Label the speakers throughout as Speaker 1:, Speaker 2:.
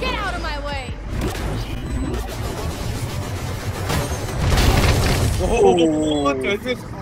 Speaker 1: Get out of my way.
Speaker 2: Oh, what is this?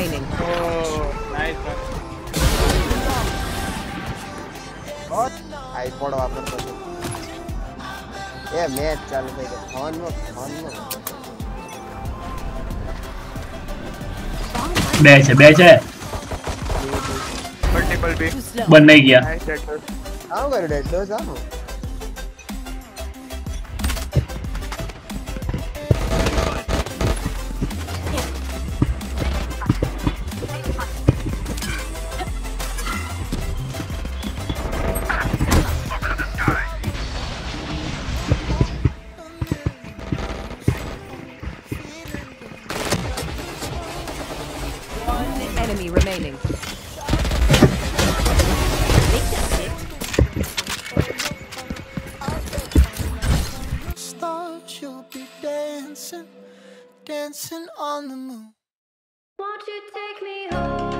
Speaker 3: remaining.
Speaker 2: Oh, nice one.
Speaker 4: What? I put up on the ये match चल रही है phone में phone में
Speaker 5: batch है batch
Speaker 6: है
Speaker 2: मल्टीपल भी
Speaker 5: बन
Speaker 6: नहीं गया
Speaker 4: आओ कर डेड लो जाओ
Speaker 3: enemy remaining.
Speaker 7: stars, you'll be dancing, dancing on the moon.
Speaker 8: Won't you take me home?